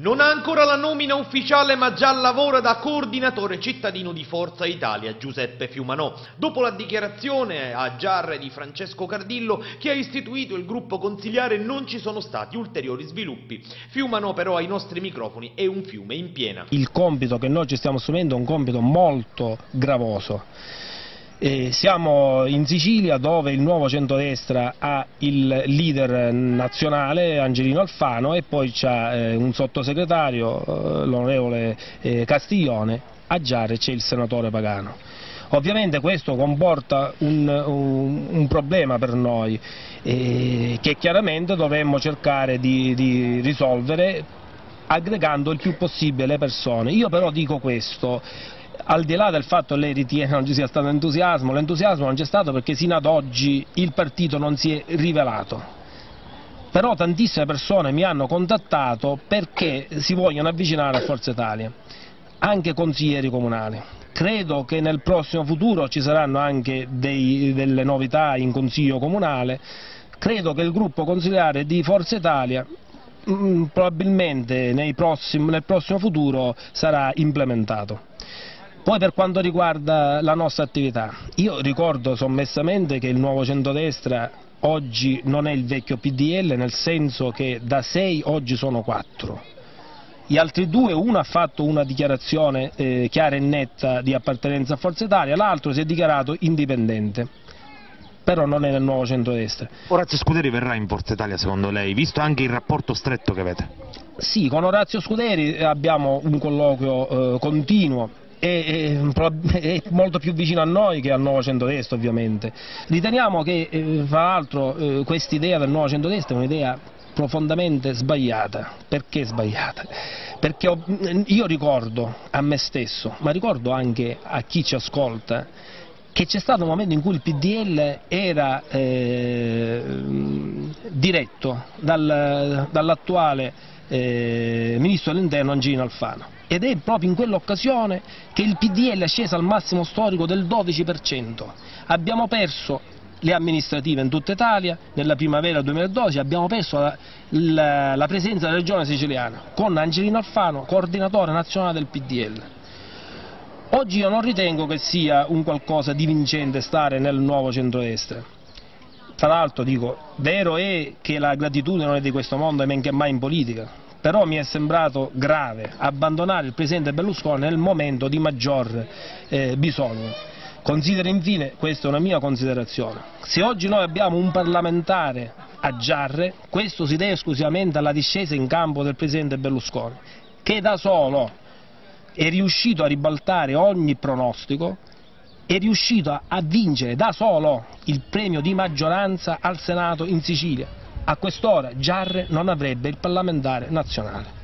Non ha ancora la nomina ufficiale ma già lavora da coordinatore cittadino di Forza Italia Giuseppe Fiumanò. Dopo la dichiarazione a Giarre di Francesco Cardillo che ha istituito il gruppo consigliare non ci sono stati ulteriori sviluppi. Fiumanò però ai nostri microfoni è un fiume in piena. Il compito che noi ci stiamo assumendo è un compito molto gravoso eh, siamo in Sicilia dove il nuovo centrodestra ha il leader nazionale Angelino Alfano e poi c'è eh, un sottosegretario, eh, l'onorevole eh, Castiglione, a Giare c'è il senatore Pagano. Ovviamente questo comporta un, un, un problema per noi eh, che chiaramente dovremmo cercare di, di risolvere aggregando il più possibile le persone. Io però dico questo, al di là del fatto che lei ritiene non ci sia stato entusiasmo, l'entusiasmo non c'è stato perché sino ad oggi il partito non si è rivelato. Però tantissime persone mi hanno contattato perché si vogliono avvicinare a Forza Italia, anche consiglieri comunali. Credo che nel prossimo futuro ci saranno anche dei, delle novità in consiglio comunale, credo che il gruppo consigliare di Forza Italia mh, mm, probabilmente prossimi, nel prossimo futuro sarà implementato. Poi per quanto riguarda la nostra attività, io ricordo sommessamente che il nuovo centrodestra oggi non è il vecchio PDL nel senso che da sei oggi sono quattro. Gli altri due, uno ha fatto una dichiarazione eh, chiara e netta di appartenenza a Forza Italia, l'altro si è dichiarato indipendente però non è nel nuovo centrodestra. Orazio Scuderi verrà in Forza Italia secondo lei, visto anche il rapporto stretto che avete? Sì, con Orazio Scuderi abbiamo un colloquio eh, continuo, è, è, molto più vicino a noi che al nuovo centrodestra ovviamente. Riteniamo che eh, fra l'altro eh, quest'idea del nuovo centrodestra è un'idea profondamente sbagliata. Perché sbagliata? Perché ho, io ricordo a me stesso, ma ricordo anche a chi ci ascolta, che c'è stato un momento in cui il PDL era eh, diretto dal, dall'attuale eh, Ministro dell'Interno Angelino Alfano ed è proprio in quell'occasione che il PDL è sceso al massimo storico del 12%. Abbiamo perso le amministrative in tutta Italia, nella primavera 2012 abbiamo perso la, la, la presenza della regione siciliana con Angelino Alfano, coordinatore nazionale del PDL. Oggi io non ritengo che sia un qualcosa di vincente stare nel nuovo centrodestra. Tra l'altro dico, vero è che la gratitudine non è di questo mondo e men che mai in politica, però mi è sembrato grave abbandonare il Presidente Berlusconi nel momento di maggior eh, bisogno. Considero infine, questa è una mia considerazione, se oggi noi abbiamo un parlamentare a Giarre, questo si deve esclusivamente alla discesa in campo del Presidente Berlusconi, che da solo è riuscito a ribaltare ogni pronostico, è riuscito a vincere da solo il premio di maggioranza al Senato in Sicilia a quest'ora Giarre non avrebbe il parlamentare nazionale.